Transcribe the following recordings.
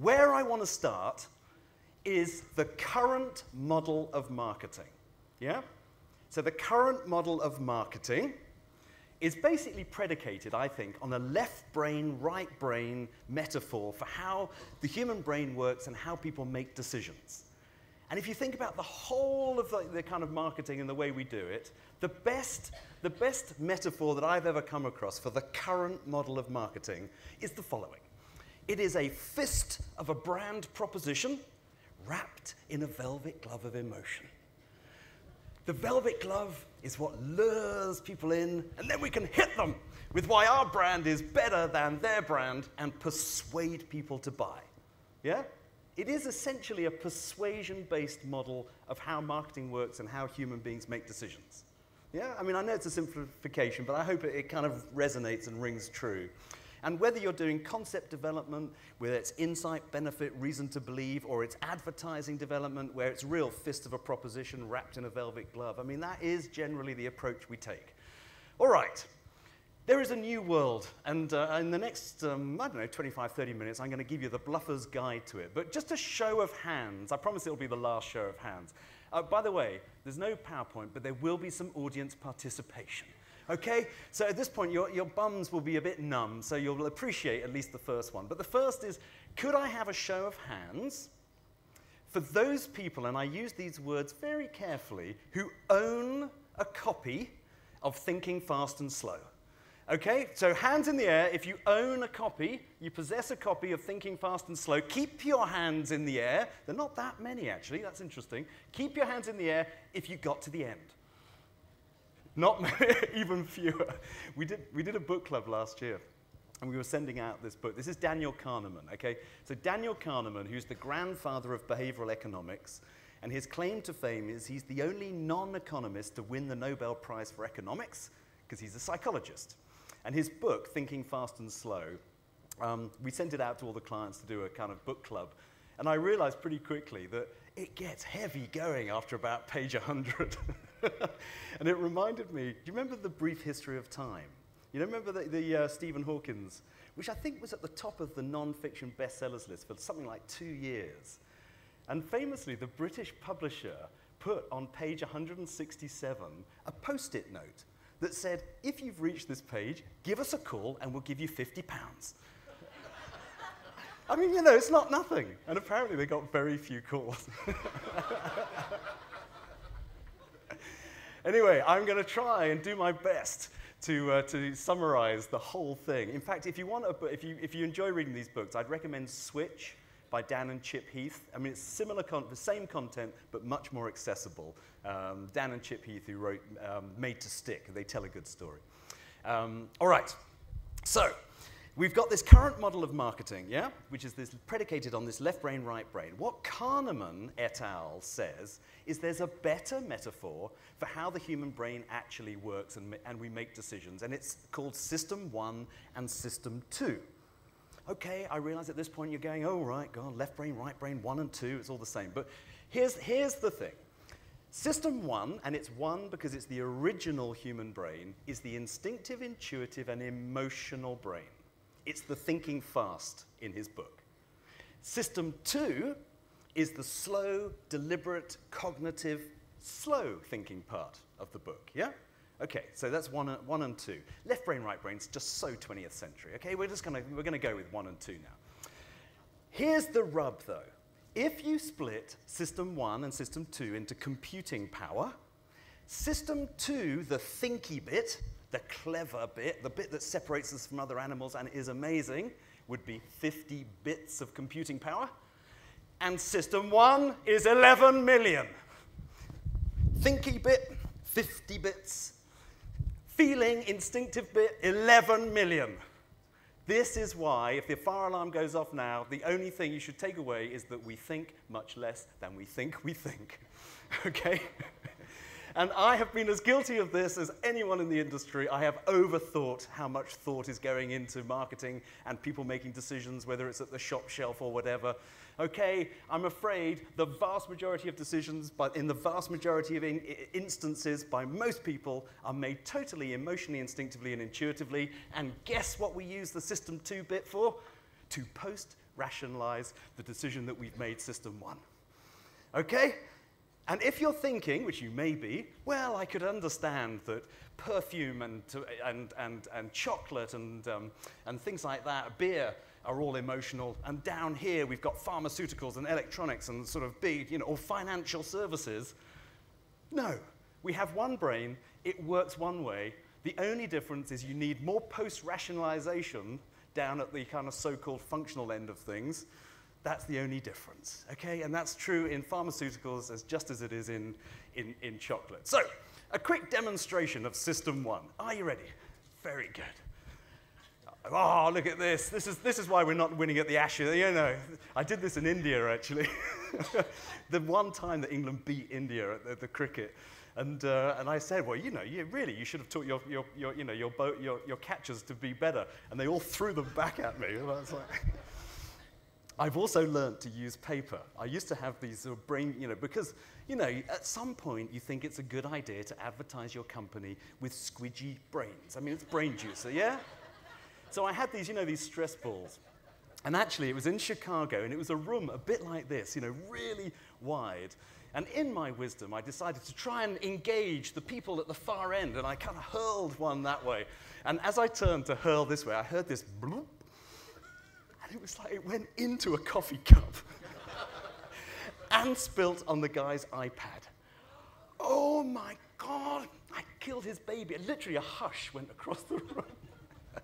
where I want to start is the current model of marketing. Yeah? So the current model of marketing is basically predicated, I think, on a left brain, right brain metaphor for how the human brain works and how people make decisions. And if you think about the whole of the, the, kind of marketing and the way we do it, the best, the best metaphor that I've ever come across for the current model of marketing is the following it is a fist of a brand proposition wrapped in a velvet glove of emotion. The velvet glove is what lures people in, and then we can hit them with why our brand is better than their brand and persuade people to buy. Yeah? It is essentially a persuasion based model of how marketing works and how human beings make decisions. Yeah? I mean, I know it's a simplification, but I hope it, it kind of resonates and rings true. And whether you're doing concept development, whether it's insight, benefit, reason to believe, or it's advertising development, where it's real fist of a proposition wrapped in a velvet glove, I mean, that is generally the approach we take. All right. There is a new world, and uh, in the next, um, I don't know, 25, 30 minutes, I'm going to give you the bluffer's guide to it. But just a show of hands, I promise it'll be the last show of hands. Uh, by the way, there's no PowerPoint, but there will be some audience participation. Okay? So at this point, your, your bums will be a bit numb, so you'll appreciate at least the first one. But the first is could I have a show of hands for those people, and I use these words very carefully, who own a copy of Thinking Fast and Slow? Okay, so hands in the air. If you own a copy, you possess a copy of Thinking Fast and Slow, keep your hands in the air. There are not that many, actually. That's interesting. Keep your hands in the air if you got to the end. Not even fewer. We did, we did a book club last year, and we were sending out this book. This is Daniel Kahneman, okay? So Daniel Kahneman, who's the grandfather of behavioral economics, and his claim to fame is he's the only non-economist to win the Nobel Prize for economics, because he's a psychologist. And his book, Thinking Fast and Slow, um, we sent it out to all the clients to do a kind of book club. And I realized pretty quickly that it gets heavy going after about page 100. and it reminded me, do you remember the brief history of time? You know, remember the, the uh, Stephen Hawkins, which I think was at the top of the non-fiction bestsellers list for something like two years. And famously, the British publisher put on page 167 a post-it note that said, if you've reached this page, give us a call and we'll give you 50 pounds. I mean, you know, it's not nothing. And apparently they got very few calls. anyway, I'm going to try and do my best to, uh, to summarize the whole thing. In fact, if you, want a, if, you, if you enjoy reading these books, I'd recommend Switch by Dan and Chip Heath. I mean, it's similar, the same content, but much more accessible. Um, Dan and Chip Heath, who wrote um, Made to Stick, they tell a good story. Um, all right, so we've got this current model of marketing, yeah, which is this predicated on this left brain, right brain. What Kahneman et al. says is there's a better metaphor for how the human brain actually works and, and we make decisions, and it's called System 1 and System 2 okay, I realize at this point you're going, oh, right, God, left brain, right brain, one and two, it's all the same. But here's, here's the thing. System one, and it's one because it's the original human brain, is the instinctive, intuitive, and emotional brain. It's the thinking fast in his book. System two is the slow, deliberate, cognitive, slow thinking part of the book, yeah? Okay, so that's one, uh, one and two. Left brain, right brain is just so 20th century. Okay, we're just gonna, we're gonna go with one and two now. Here's the rub though. If you split system one and system two into computing power, system two, the thinky bit, the clever bit, the bit that separates us from other animals and is amazing, would be 50 bits of computing power. And system one is 11 million. Thinky bit, 50 bits, Feeling instinctive bit, 11 million. This is why, if the fire alarm goes off now, the only thing you should take away is that we think much less than we think we think. okay? And I have been as guilty of this as anyone in the industry. I have overthought how much thought is going into marketing and people making decisions, whether it's at the shop shelf or whatever okay, I'm afraid the vast majority of decisions, but in the vast majority of in instances by most people, are made totally emotionally, instinctively, and intuitively. And guess what we use the system 2 bit for? To post rationalize the decision that we've made system one. Okay? And if you're thinking, which you may be, well, I could understand that perfume and, and, and, and chocolate and, um, and things like that, beer, are all emotional. And down here, we've got pharmaceuticals and electronics and sort of big, you know, or financial services. No, we have one brain, it works one way. The only difference is you need more post rationalization down at the kind of so called functional end of things. That's the only difference, okay? And that's true in pharmaceuticals as just as it is in, in, in chocolate. So, a quick demonstration of system one. Are you ready? Very good. Oh, look at this. This is, this is why we're not winning at the Ashes. You know, I did this in India, actually. the one time that England beat India at the, the cricket. And, uh, and I said, well, you know, you, really, you should have taught your, your, your, you know, your, boat, your, your catchers to be better. And they all threw them back at me. Like I've also learned to use paper. I used to have these sort of brain, you know, because, you know, at some point you think it's a good idea to advertise your company with squidgy brains. I mean, it's BrainJuicer, yeah? So I had these, you know, these stress balls. And actually, it was in Chicago, and it was a room a bit like this, you know, really wide. And in my wisdom, I decided to try and engage the people at the far end, and I kind of hurled one that way. And as I turned to hurl this way, I heard this bloop, and it was like it went into a coffee cup and spilt on the guy's iPad. Oh my God, I killed his baby. Literally, a hush went across the room.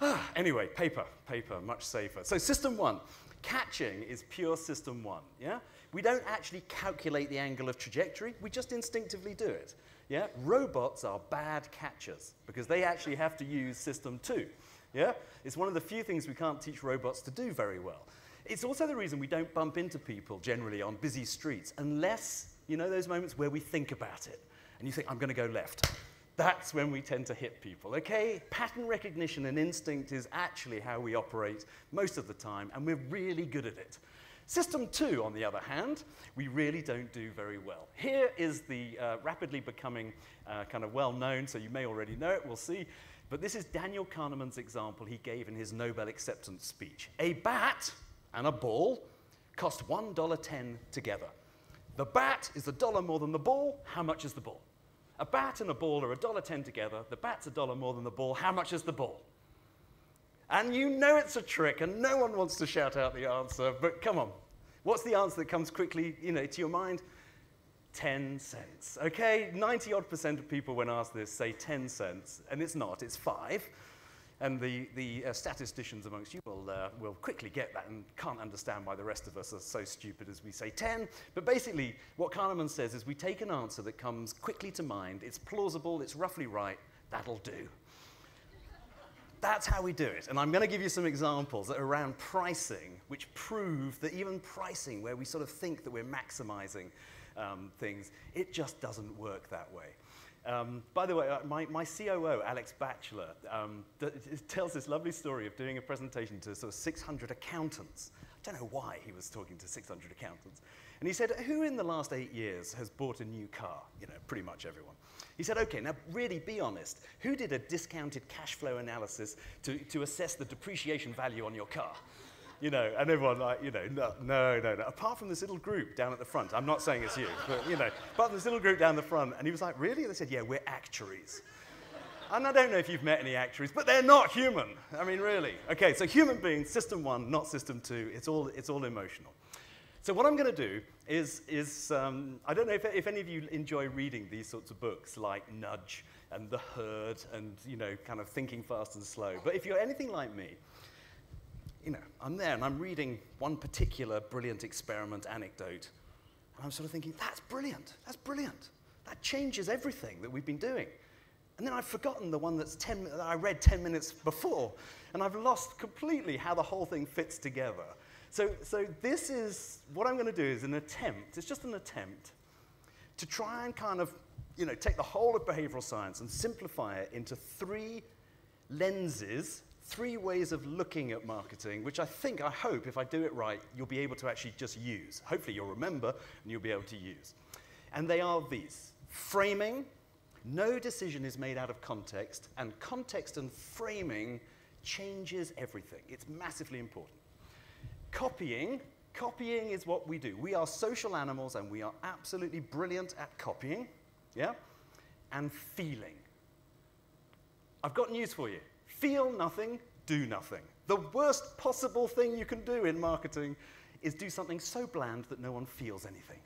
Ah, anyway, paper, paper, much safer. So system one, catching is pure system one, yeah? We don't actually calculate the angle of trajectory, we just instinctively do it, yeah? Robots are bad catchers because they actually have to use system two, yeah? It's one of the few things we can't teach robots to do very well. It's also the reason we don't bump into people generally on busy streets unless, you know, those moments where we think about it and you think, I'm going to go left. That's when we tend to hit people, okay? Pattern recognition and instinct is actually how we operate most of the time, and we're really good at it. System two, on the other hand, we really don't do very well. Here is the uh, rapidly becoming uh, kind of well known, so you may already know it, we'll see. But this is Daniel Kahneman's example he gave in his Nobel acceptance speech. A bat and a ball cost $1.10 together. The bat is a dollar more than the ball. How much is the ball? A bat and a ball are $1.10 together. The bat's a dollar more than the ball. How much is the ball? And you know it's a trick, and no one wants to shout out the answer, but come on. What's the answer that comes quickly you know, to your mind? 10 cents. Okay, 90 odd percent of people, when asked this, say 10 cents, and it's not, it's five. And the, the uh, statisticians amongst you will, uh, will quickly get that and can't understand why the rest of us are so stupid as we say 10. But basically, what Kahneman says is we take an answer that comes quickly to mind, it's plausible, it's roughly right, that'll do. That's how we do it. And I'm going to give you some examples around pricing, which prove that even pricing, where we sort of think that we're maximizing um, things, it just doesn't work that way. Um, by the way, uh, my, my COO, Alex Batchelor, um, tells this lovely story of doing a presentation to sort of 600 accountants. I don't know why he was talking to 600 accountants. And he said, who in the last eight years has bought a new car? You know, pretty much everyone. He said, okay, now really be honest. Who did a discounted cash flow analysis to, to assess the depreciation value on your car? You know, and everyone like, you know, no, no, no, no. Apart from this little group down at the front, I'm not saying it's you, but you know, from this little group down the front, and he was like, really? They said, yeah, we're actuaries. And I don't know if you've met any actuaries, but they're not human. I mean, really. Okay, so human beings, system one, not system two. It's all, it's all emotional. So what I'm going to do is, is um, I don't know if, if any of you enjoy reading these sorts of books like Nudge and The Herd and, you know, kind of thinking fast and slow. But if you're anything like me, you know, I'm there and I'm reading one particular brilliant experiment anecdote. And I'm sort of thinking, that's brilliant. That's brilliant. That changes everything that we've been doing. And then I've forgotten the one that's 10, that I read 10 minutes before. And I've lost completely how the whole thing fits together. So, so this is, what I'm going to do is an attempt, it's just an attempt, to try and kind of, you know, take the whole of behavioral science and simplify it into three lenses three ways of looking at marketing, which I think, I hope, if I do it right, you'll be able to actually just use. Hopefully, you'll remember and you'll be able to use. And they are these framing, no decision is made out of context, and context and framing changes everything. It's massively important. copying, copying is what we do. We are social animals and we are absolutely brilliant at copying, yeah? And feeling. I've got news for you. Feel nothing, do nothing. The worst possible thing you can do in marketing is do something so bland that no one feels anything.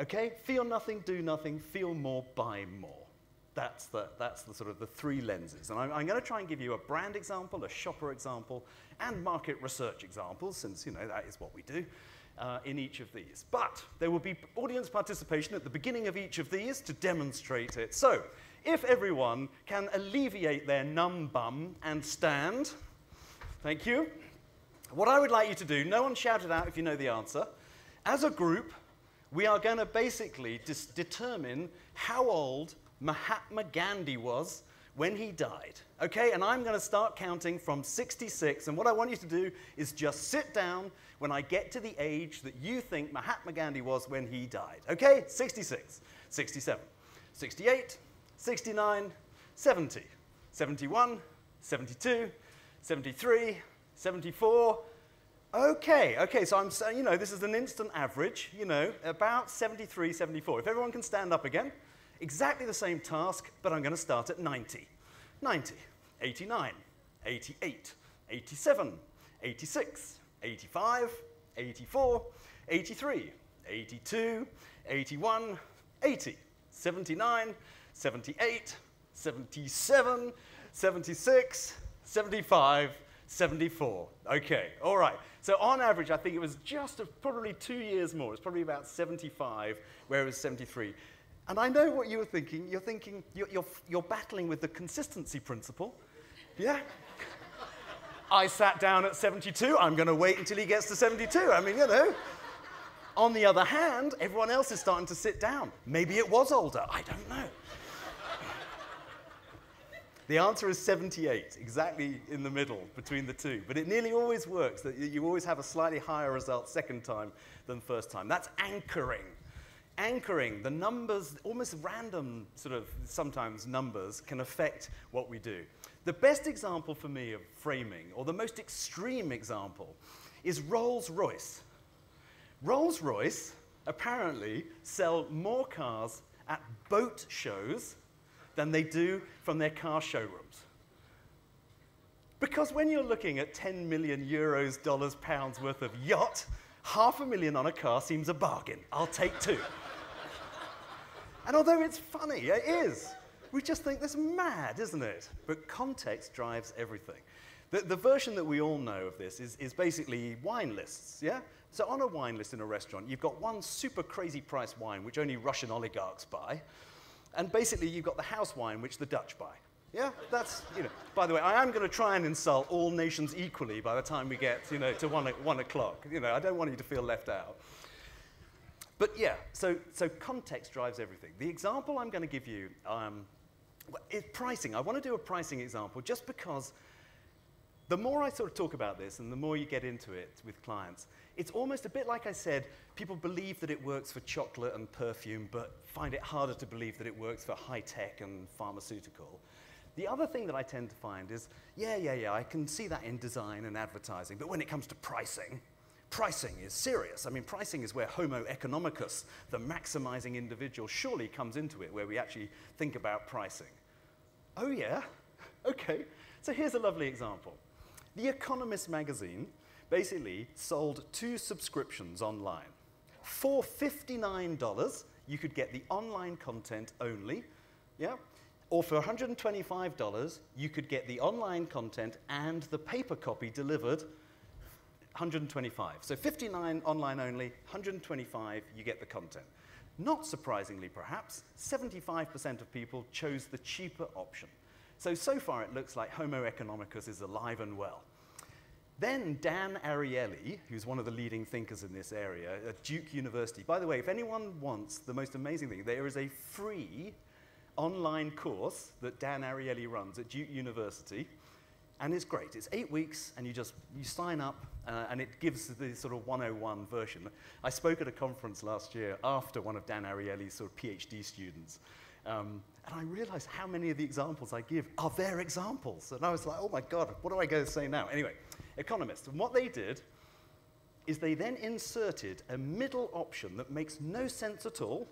Okay? Feel nothing, do nothing, feel more, buy more. That's the, that's the sort of the three lenses. And I'm, I'm going to try and give you a brand example, a shopper example, and market research examples, since, you know, that is what we do uh, in each of these. But there will be audience participation at the beginning of each of these to demonstrate it. So, if everyone can alleviate their numb bum and stand, thank you. What I would like you to do, no one shout it out if you know the answer. As a group, we are going to basically determine how old Mahatma Gandhi was when he died. Okay, and I'm going to start counting from 66, and what I want you to do is just sit down when I get to the age that you think Mahatma Gandhi was when he died. Okay, 66, 67, 68, 69, 70, 71, 72, 73, 74. Okay, okay, so I'm saying, you know, this is an instant average, you know, about 73, 74. If everyone can stand up again, exactly the same task, but I'm going to start at 90. 90, 89, 88, 87, 86, 85, 84, 83, 82, 81, 80, 79, 78, 77, 76, 75, 74. Okay, all right. So on average, I think it was just a, probably two years more. It's probably about 75, where it was 73. And I know what you were thinking. You're thinking, you're, you're, you're battling with the consistency principle. Yeah? I sat down at 72. I'm going to wait until he gets to 72. I mean, you know. On the other hand, everyone else is starting to sit down. Maybe it was older. I don't know. The answer is 78, exactly in the middle between the two. But it nearly always works that you always have a slightly higher result second time than first time. That's anchoring. Anchoring, the numbers, almost random sort of sometimes numbers, can affect what we do. The best example for me of framing, or the most extreme example, is Rolls Royce. Rolls Royce apparently sell more cars at boat shows than they do from their car showrooms. Because when you're looking at 10 million euros, dollars, pounds worth of yacht, half a million on a car seems a bargain. I'll take two. and although it's funny, it is. We just think that's mad, isn't it? But context drives everything. The, the version that we all know of this is, is basically wine lists, yeah? So on a wine list in a restaurant, you've got one super crazy price wine, which only Russian oligarchs buy. And basically, you've got the house wine, which the Dutch buy. Yeah, that's, you know. By the way, I am going to try and insult all nations equally by the time we get, you know, to one, one o'clock. You know, I don't want you to feel left out. But yeah, so, so context drives everything. The example I'm going to give you um, is pricing. I want to do a pricing example just because the more I sort of talk about this and the more you get into it with clients, it's almost a bit like I said, people believe that it works for chocolate and perfume, but find it harder to believe that it works for high tech and pharmaceutical. The other thing that I tend to find is, yeah, yeah, yeah, I can see that in design and advertising, but when it comes to pricing, pricing is serious. I mean, pricing is where Homo economicus, the maximizing individual, surely comes into it, where we actually think about pricing. Oh, yeah? Okay. So here's a lovely example. The Economist magazine basically sold two subscriptions online. For $59, you could get the online content only, yeah? Or for $125, you could get the online content and the paper copy delivered 125. So 59 online only, 125 you get the content. Not surprisingly, perhaps, 75% of people chose the cheaper option. So, so far it looks like Homo economicus is alive and well. Then Dan Ariely, who's one of the leading thinkers in this area at Duke University. By the way, if anyone wants the most amazing thing, there is a free online course that Dan Ariely runs at Duke University. And it's great. It's eight weeks, and you just you sign up, uh, and it gives the sort of 101 version. I spoke at a conference last year after one of Dan Ariely's sort of PhD students, um, and I realized how many of the examples I give are their examples. And I was like, oh my God, what do I go to say now? Anyway, economists. And what they did is they then inserted a middle option that makes no sense at all,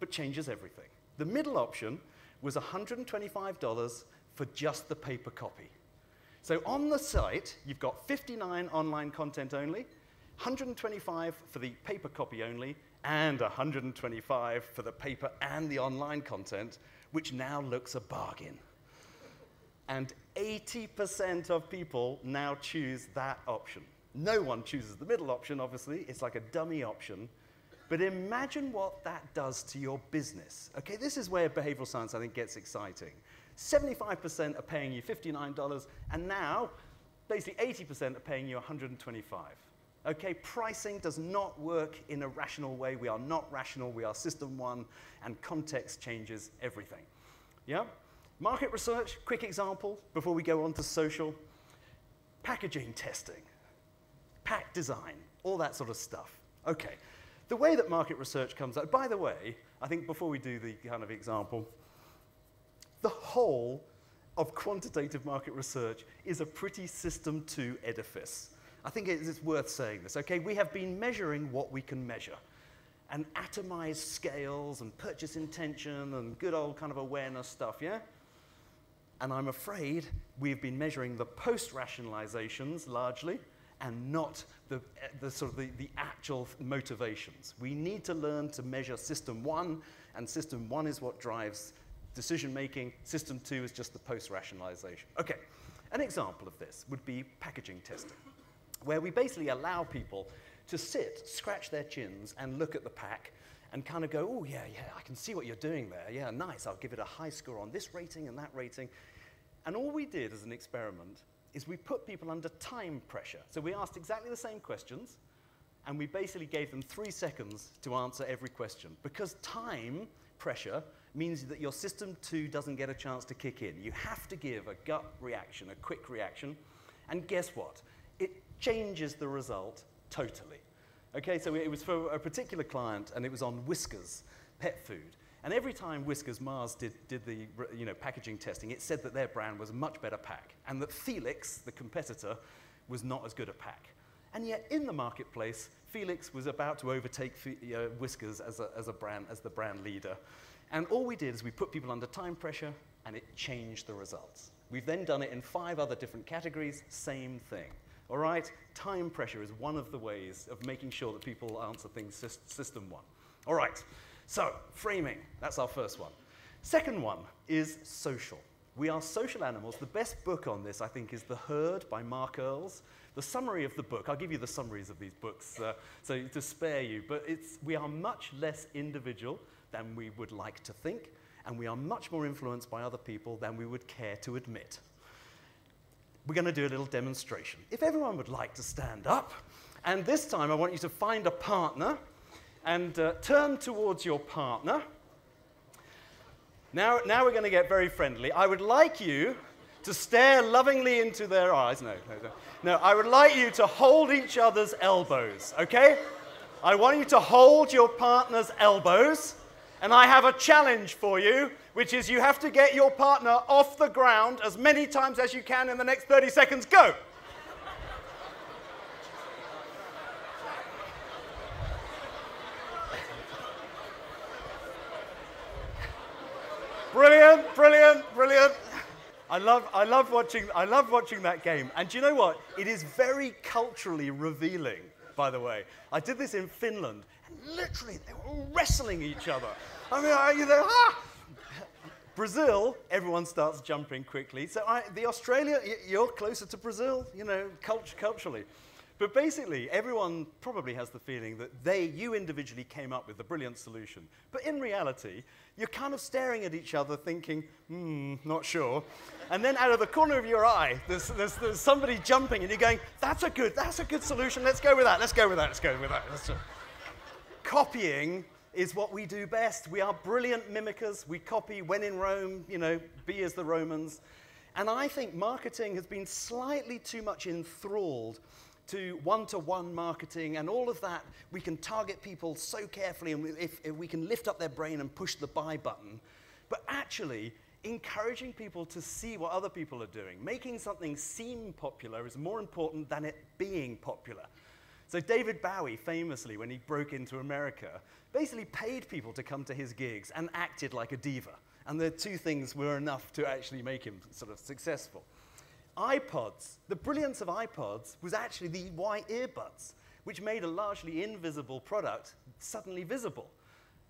but changes everything. The middle option was $125 for just the paper copy. So on the site, you've got 59 online content only, 125 for the paper copy only, and 125 for the paper and the online content, which now looks a bargain. And 80% of people now choose that option. No one chooses the middle option, obviously. It's like a dummy option. But imagine what that does to your business. Okay, this is where behavioral science, I think, gets exciting. 75% are paying you $59, and now basically 80% are paying you 125. Okay, pricing does not work in a rational way. We are not rational, we are system one, and context changes everything. Yeah? Market research, quick example before we go on to social. Packaging testing, pack design, all that sort of stuff. Okay, the way that market research comes out, by the way, I think before we do the kind of example, the whole of quantitative market research is a pretty system two edifice. I think it's worth saying this, okay? We have been measuring what we can measure and atomized scales and purchase intention and good old kind of awareness stuff, yeah? And I'm afraid we've been measuring the post rationalizations largely and not the, the sort of the, the actual motivations. We need to learn to measure system one, and system one is what drives decision making. System two is just the post rationalization. Okay, an example of this would be packaging testing, where we basically allow people to sit, scratch their chins, and look at the pack and kind of go, oh, yeah, yeah, I can see what you're doing there. Yeah, nice. I'll give it a high score on this rating and that rating. And all we did as an experiment is we put people under time pressure. So we asked exactly the same questions, and we basically gave them three seconds to answer every question. Because time pressure means that your system two doesn't get a chance to kick in. You have to give a gut reaction, a quick reaction, and guess what? Changes the result totally. Okay, so it was for a particular client, and it was on Whiskas pet food. And every time Whiskas Mars did, did the you know, packaging testing, it said that their brand was a much better pack, and that Felix, the competitor, was not as good a pack. And yet, in the marketplace, Felix was about to overtake uh, Whiskas as a, as a brand, as the brand leader. And all we did is we put people under time pressure, and it changed the results. We've then done it in five other different categories, same thing. All right? Time pressure is one of the ways of making sure that people answer things system one. All right. So, framing, that's our first one. Second one is social. We are social animals. The best book on this, I think, is The Herd by Mark Earls. The summary of the book, I'll give you the summaries of these books uh, so to spare you, but it's, we are much less individual than we would like to think, and we are much more influenced by other people than we would care to admit. We're going to do a little demonstration. If everyone would like to stand up, and this time I want you to find a partner and uh, turn towards your partner. Now, now we're going to get very friendly. I would like you to stare lovingly into their eyes. No, no, no. No, I would like you to hold each other's elbows, okay? I want you to hold your partner's elbows, and I have a challenge for you, which is you have to get your partner off the ground as many times as you can in the next 30 seconds. Go! Brilliant, brilliant, brilliant. I love, I, love watching, I love watching that game. And do you know what? It is very culturally revealing, by the way. I did this in Finland, and literally they were wrestling each other. I mean, you know, ah! Brazil, everyone starts jumping quickly. So I, the Australia, you're closer to Brazil, you know, cult- culturally. But basically, everyone probably has the feeling that they, you individually, came up with the brilliant solution. But in reality, you're kind of staring at each other thinking, hmm, not sure. And then out of the corner of your eye, there's, there's, there's, somebody jumping, and you're going, that's a good, that's a good solution. Let's go with that. Let's go with that. Let's go with that. Copying is what we do best. We are brilliant mimickers. We copy when in Rome, you know, be as the Romans. And I think marketing has been slightly too much enthralled to one-to-one marketing and all of that, we can target people so carefully and if, if we can lift up their brain and push the buy button. But actually, encouraging people to see what other people are doing, making something seem popular is more important than it being popular. So David Bowie famously, when he broke into America, basically paid people to come to his gigs and acted like a diva. And the two things were enough to actually make him sort of successful. iPods, the brilliance of iPods was actually the white earbuds, which made a largely invisible product suddenly visible.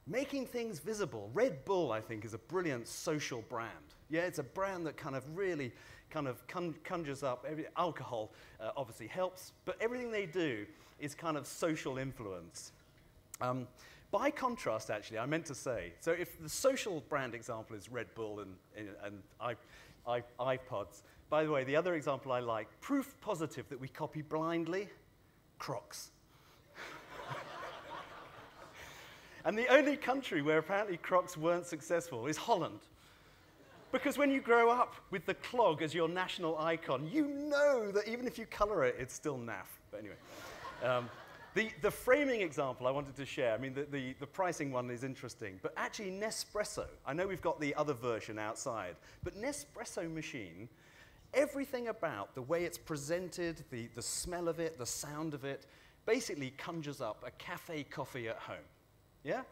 Making things visible. Red Bull, I think, is a brilliant social brand. Yeah, it's a brand that kind of really kind of conjures up. Every, alcohol uh, obviously helps, but everything they do is kind of social influence. Um, by contrast, actually, I meant to say, so if the social brand example is Red Bull and, and, I, I, iPods, by the way, the other example I like, proof positive that we copy blindly, Crocs. and the only country where apparently Crocs weren't successful is Holland. Because when you grow up with the clog as your national icon, you know that even if you color it, it's still naff. But anyway. Um, the, the, framing example I wanted to share, I mean, the, the, the, pricing one is interesting, but actually Nespresso, I know we've got the other version outside, but Nespresso machine, everything about the way it's presented, the, the smell of it, the sound of it, basically conjures up a cafe coffee at home. Yeah?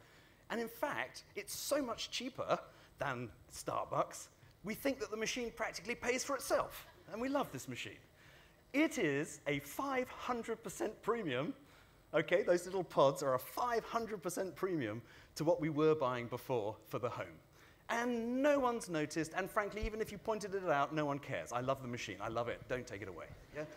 And in fact, it's so much cheaper than Starbucks, we think that the machine practically pays for itself. And we love this machine. It is a 500% premium. Okay, those little pods are a 500% premium to what we were buying before for the home. And no one's noticed, and frankly, even if you pointed it out, no one cares. I love the machine. I love it. Don't take it away. Yeah?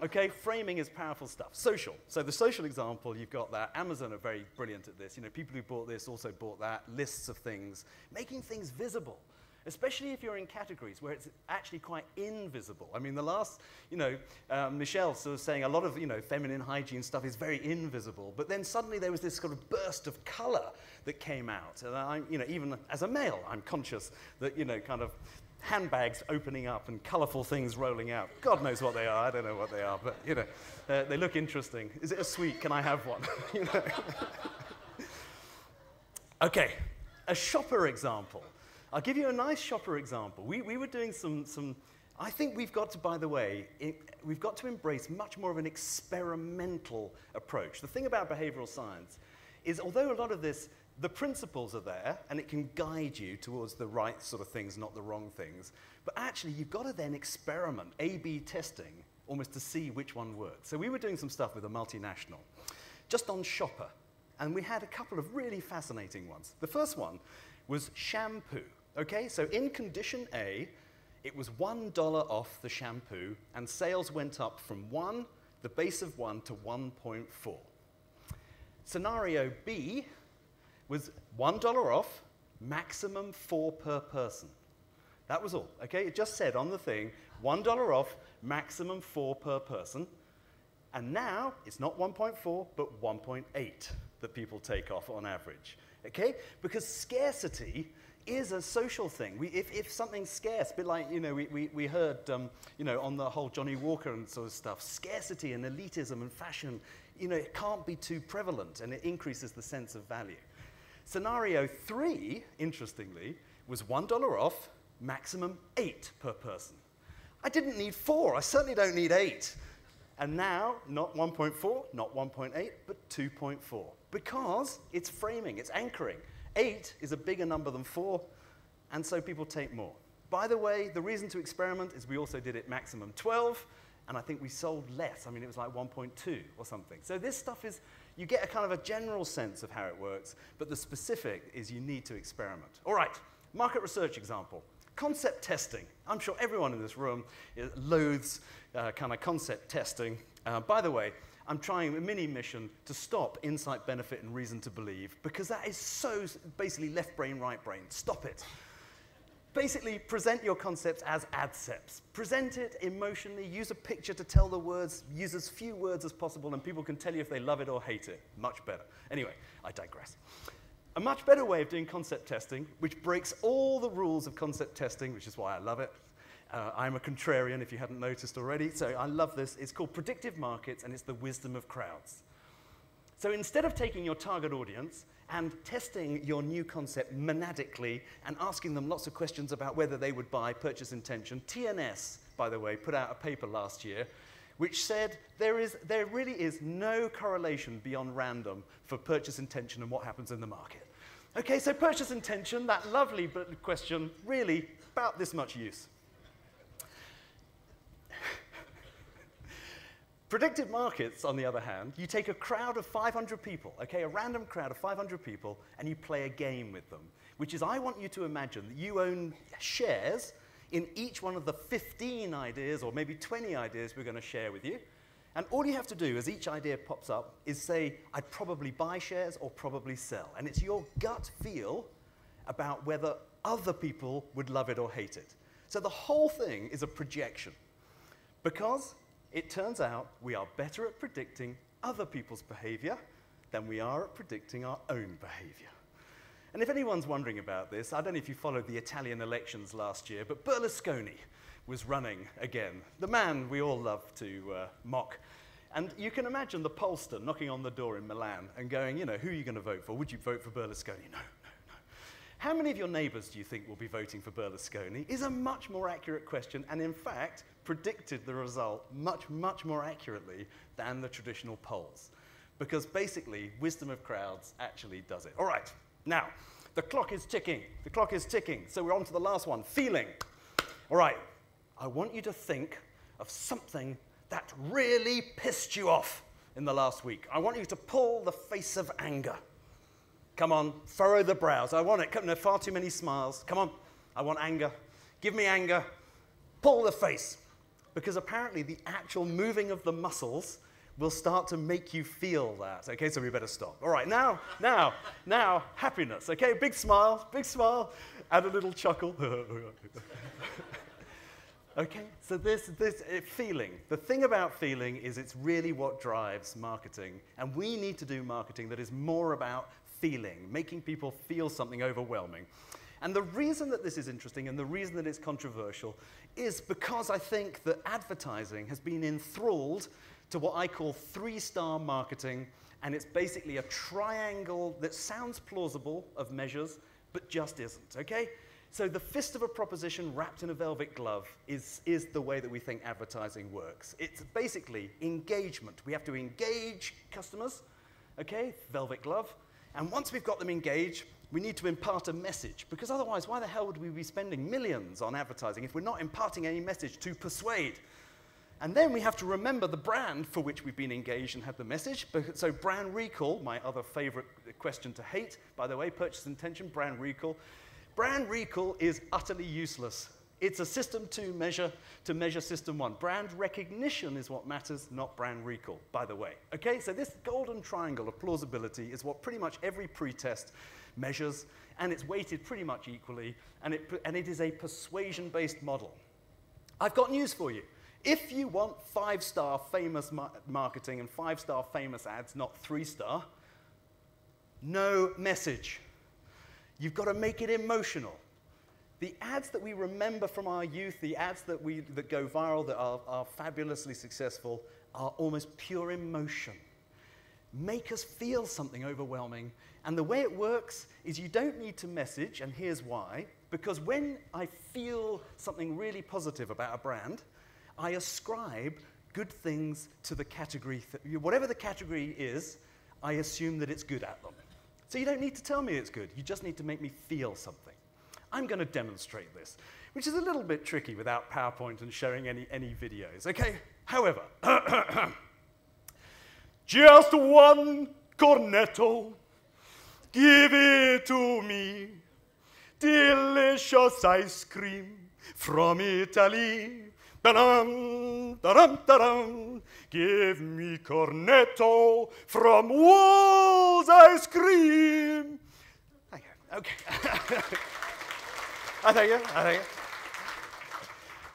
Okay, framing is powerful stuff. Social. So the social example, you've got that. Amazon are very brilliant at this. You know, people who bought this also bought that. Lists of things, making things visible. Especially if you're in categories where it's actually quite invisible. I mean, the last, you know, um, Michelle of saying a lot of, you know, feminine hygiene stuff is very invisible. But then suddenly there was this sort of burst of color that came out. And I'm, you know, even as a male, I'm conscious that, you know, kind of handbags opening up and colorful things rolling out. God knows what they are. I don't know what they are, but you know, uh, they look interesting. Is it a sweet? Can I have one? you know? okay, a shopper example. I'll give you a nice shopper example. We, we were doing some, some, I think we've got to, by the way, it, we've got to embrace much more of an experimental approach. The thing about behavioral science is although a lot of this the principles are there and it can guide you towards the right sort of things, not the wrong things. But actually, you've got to then experiment, A B testing, almost to see which one works. So we were doing some stuff with a multinational, just on shopper. And we had a couple of really fascinating ones. The first one was shampoo. Okay, so in condition A, it was $1 off the shampoo, and sales went up from 1, the base of 1, to 1.4. Scenario B was $1 off, maximum four per person. That was all, okay? It just said on the thing, $1 off, maximum four per person. And now it's not 1.4, but 1.8 that people take off on average, okay? Because scarcity is a social thing. We, if, if something's scarce, a bit like, you know, we, we, we heard, um, you know, on the whole Johnnie Walker and sort of stuff, scarcity and elitism and fashion, you know, it can't be too prevalent and it increases the sense of value. Scenario three, interestingly, was $1 off, maximum eight per person. I didn't need four, I certainly don't need eight. And now, not 1.4, not 1.8, but 2.4. Because it's framing, it's anchoring. Eight is a bigger number than four, and so people take more. By the way, the reason to experiment is we also did it maximum 12, and I think we sold less. I mean, it was like 1.2 or something. So this stuff is you get a kind of a general sense of how it works, but the specific is you need to experiment. All right, market research example. Concept testing. I'm sure everyone in this room loathes uh, kind of concept testing. Uh, by the way, I'm trying a mini mission to stop insight, benefit, and reason to believe because that is so basically left brain, right brain. Stop it basically present your concepts as adcepts. Present it emotionally, use a picture to tell the words, use as few words as possible, and people can tell you if they love it or hate it. Much better. Anyway, I digress. A much better way of doing concept testing, which breaks all the rules of concept testing, which is why I love it. Uh, I'm a contrarian, if you hadn't noticed already, so I love this. It's called predictive markets, and it's the wisdom of crowds. So instead of taking your target audience and testing your new concept monadically and asking them lots of questions about whether they would buy purchase intention. TNS, by the way, put out a paper last year which said there, is, there really is no correlation beyond random for purchase intention and what happens in the market. Okay, so purchase intention, that lovely question, really about this much use. Predictive markets, on the other hand, you take a crowd of 500 people, okay, a random crowd of 500 people, and you play a game with them, which is I want you to imagine that you own shares in each one of the 15 ideas or maybe 20 ideas we're going to share with you. And all you have to do as each idea pops up is say, I'd probably buy shares or probably sell. And it's your gut feel about whether other people would love it or hate it. So the whole thing is a projection. Because it turns out we are better at predicting other people's behavior than we are at predicting our own behavior. And if anyone's wondering about this, I don't know if you followed the Italian elections last year, but Berlusconi was running again. The man we all love to uh, mock. And you can imagine the pollster knocking on the door in Milan and going, you know, who are you going to vote for? Would you vote for Berlusconi? No, no, no. How many of your neighbors do you think will be voting for Berlusconi? Is a much more accurate question, and in fact, predicted the result much, much more accurately than the traditional polls. Because basically, wisdom of crowds actually does it. All right, now, the clock is ticking. The clock is ticking. So we're on to the last one feeling. All right, I want you to think of something that really pissed you off in the last week. I want you to pull the face of anger. Come on, furrow the brows. I want it. Come, no, far too many smiles. Come on, I want anger. Give me anger. Pull the face because apparently the actual moving of the muscles will start to make you feel that. Okay, so we better stop. All right, now, now, now, happiness. Okay, big smile, big smile, and a little chuckle. okay, so this, this uh, feeling, the thing about feeling is it's really what drives marketing. And we need to do marketing that is more about feeling, making people feel something overwhelming. And the reason that this is interesting and the reason that it's controversial is because I think that advertising has been enthralled to what I call three star marketing, and it's basically a triangle that sounds plausible of measures, but just isn't, okay? So the fist of a proposition wrapped in a velvet glove is, is the way that we think advertising works. It's basically engagement. We have to engage customers, okay? Velvet glove. And once we've got them engaged, we need to impart a message, because otherwise, why the hell would we be spending millions on advertising if we're not imparting any message to persuade? And then we have to remember the brand for which we've been engaged and had the message. So, brand recall, my other favorite question to hate, by the way, purchase intention, brand recall. Brand recall is utterly useless. It's a system to measure to measure system one. Brand recognition is what matters, not brand recall, by the way. Okay, so this golden triangle of plausibility is what pretty much every pretest measures, and it's weighted pretty much equally, and it, and it is a persuasion based model. I've got news for you. If you want five star famous ma marketing and five star famous ads, not three star, no message. You've got to make it emotional. The ads that we remember from our youth, the ads that, we, that go viral, that are, are fabulously successful, are almost pure emotion. Make us feel something overwhelming and the way it works is you don't need to message, and here's why. Because when I feel something really positive about a brand, I ascribe good things to the category. Th- whatever the category is, I assume that it's good at them. So you don't need to tell me it's good. You just need to make me feel something. I'm going to demonstrate this, which is a little bit tricky without PowerPoint and showing any, any videos. Okay? However, just one cornetto Give it to me, delicious ice cream from Italy. Da-dum, da-dum, da-dum. Give me cornetto from Wall's ice cream. Okay. I thank you. I thank you.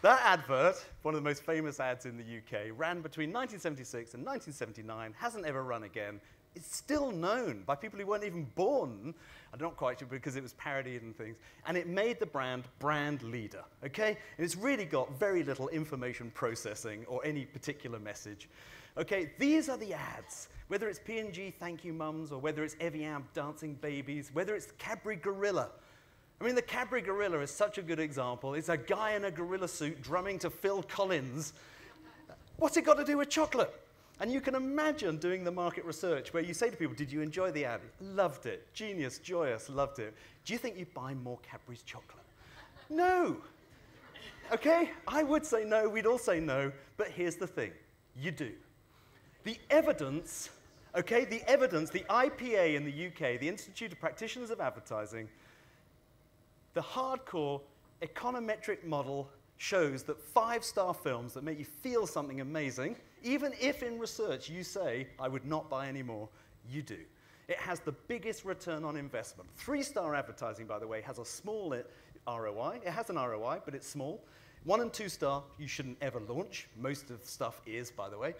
That advert, one of the most famous ads in the UK, ran between 1976 and 1979, hasn't ever run again, it's still known by people who weren't even born. I'm not quite sure because it was parodied and things. And it made the brand brand leader, okay? And it's really got very little information processing or any particular message. Okay, these are the ads. Whether it's P&G Thank You Mums or whether it's Evian Dancing Babies, whether it's Cadbury Gorilla. I mean, the Cadbury Gorilla is such a good example. It's a guy in a gorilla suit drumming to Phil Collins What's it got to do with chocolate? And you can imagine doing the market research where you say to people, Did you enjoy the ad? Loved it. Genius, joyous, loved it. Do you think you'd buy more Cadbury's chocolate? no. Okay? I would say no, we'd all say no, but here's the thing you do. The evidence, okay, the evidence, the IPA in the UK, the Institute of Practitioners of Advertising, the hardcore econometric model shows that five star films that make you feel something amazing, even if in research you say, I would not buy any more, you do. It has the biggest return on investment. Three star advertising, by the way, has a small ROI. It has an ROI, but it's small. One and two star, you shouldn't ever launch. Most of the stuff is, by the way.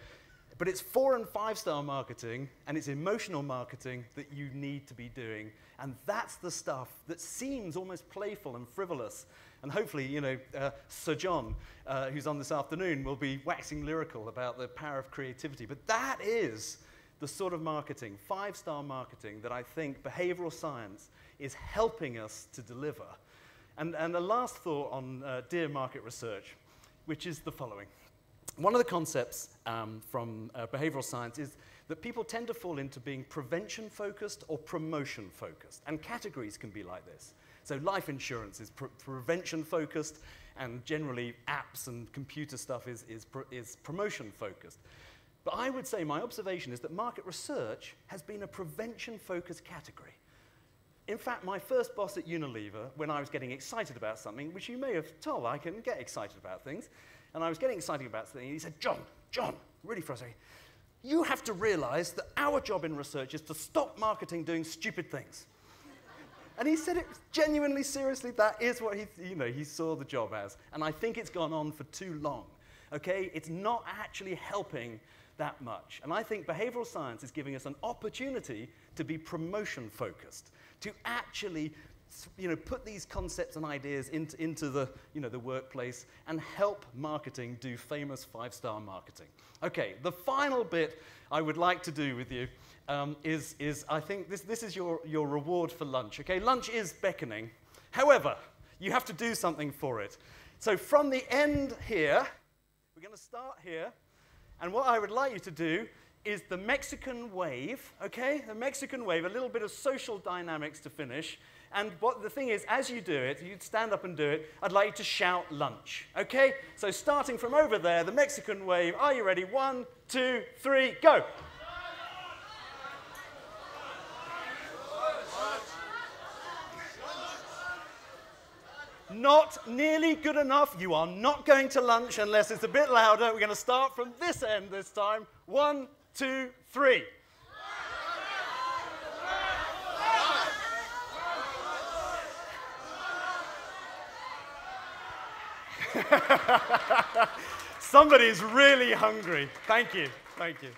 But it's four and five star marketing and it's emotional marketing that you need to be doing. And that's the stuff that seems almost playful and frivolous. And hopefully, you know, uh, Sir John, uh, who's on this afternoon, will be waxing lyrical about the power of creativity. But that is the sort of marketing, five star marketing, that I think behavioral science is helping us to deliver. And, and a last thought on uh, Dear Market Research, which is the following. One of the concepts um, from uh, behavioral science is that people tend to fall into being prevention focused or promotion focused. And categories can be like this. So, life insurance is pr prevention focused, and generally, apps and computer stuff is, is, pr is promotion focused. But I would say my observation is that market research has been a prevention focused category. In fact, my first boss at Unilever, when I was getting excited about something, which you may have told, I can get excited about things, and I was getting excited about something, he said, John, John, really frustrating. You have to realize that our job in research is to stop marketing doing stupid things. and he said it genuinely, seriously, that is what he, you know, he saw the job as. And I think it's gone on for too long. Okay? It's not actually helping that much. And I think behavioral science is giving us an opportunity to be promotion focused, to actually you know, put these concepts and ideas into, into the, you know, the workplace and help marketing do famous five-star marketing. Okay, the final bit I would like to do with you um, is, is, I think this, this is your, your reward for lunch. Okay, lunch is beckoning. However, you have to do something for it. So from the end here, we're going to start here, and what I would like you to do is the Mexican wave, okay? The Mexican wave, a little bit of social dynamics to finish. And what the thing is, as you do it, you'd stand up and do it, I'd like you to shout lunch, okay? So starting from over there, the Mexican wave, are you ready? One, two, three, go. Not nearly good enough. You are not going to lunch unless it's a bit louder. We're going to start from this end this time. One, two, three. Somebody's really hungry. Thank you. Thank you.